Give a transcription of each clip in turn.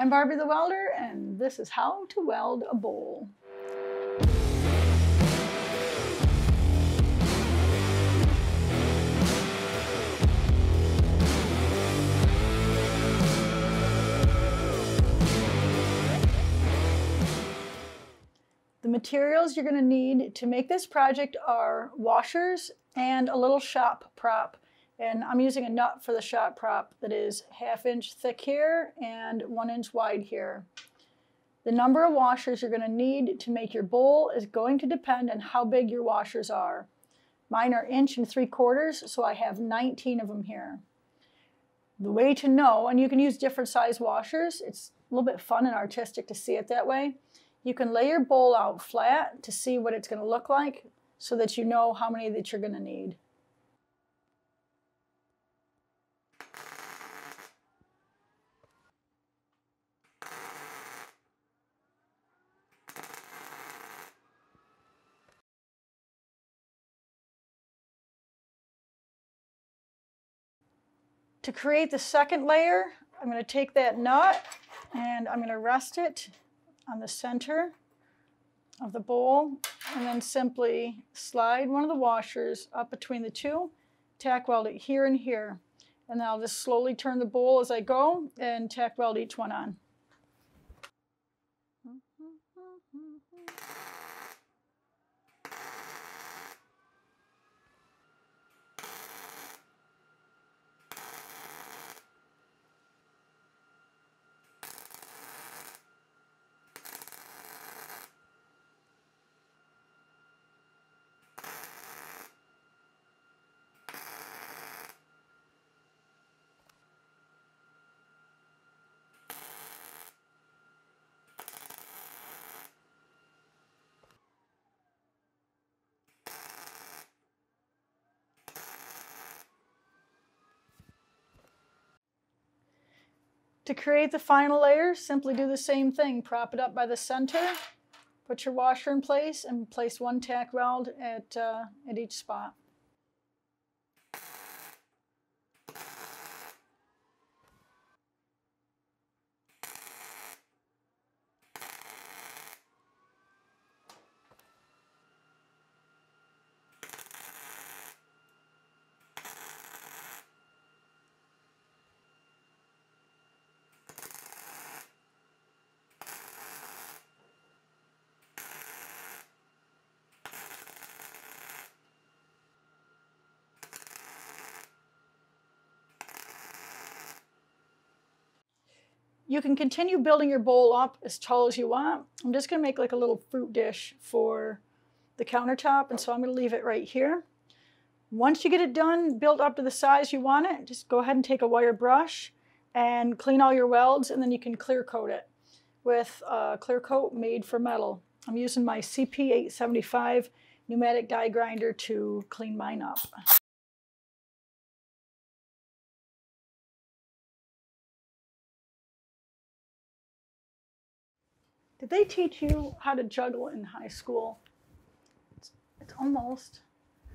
I'm Barbie the Welder, and this is how to weld a bowl. The materials you're going to need to make this project are washers and a little shop prop. And I'm using a nut for the shot prop that is half inch thick here and one inch wide here. The number of washers you're going to need to make your bowl is going to depend on how big your washers are. Mine are inch and three quarters, so I have 19 of them here. The way to know, and you can use different size washers, it's a little bit fun and artistic to see it that way. You can lay your bowl out flat to see what it's going to look like so that you know how many that you're going to need. To create the second layer, I'm going to take that nut and I'm going to rest it on the center of the bowl and then simply slide one of the washers up between the two, tack weld it here and here. And then I'll just slowly turn the bowl as I go and tack weld each one on. To create the final layer, simply do the same thing. Prop it up by the center, put your washer in place, and place one tack weld at, uh, at each spot. You can continue building your bowl up as tall as you want. I'm just gonna make like a little fruit dish for the countertop, and so I'm gonna leave it right here. Once you get it done, built up to the size you want it, just go ahead and take a wire brush and clean all your welds, and then you can clear coat it with a clear coat made for metal. I'm using my CP875 pneumatic die grinder to clean mine up. Did they teach you how to juggle in high school? It's, it's almost,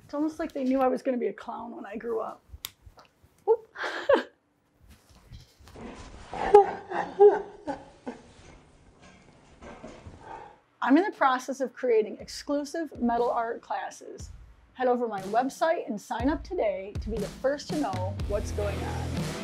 it's almost like they knew I was going to be a clown when I grew up. I'm in the process of creating exclusive metal art classes. Head over my website and sign up today to be the first to know what's going on.